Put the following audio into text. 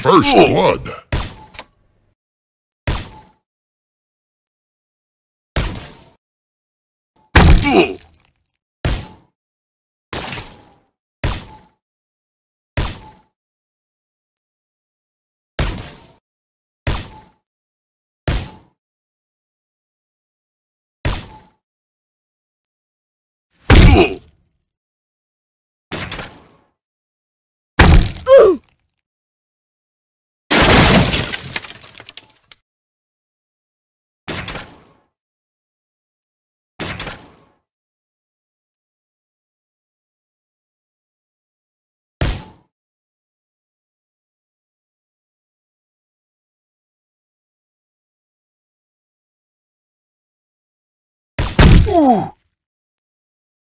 First blood. Ooh!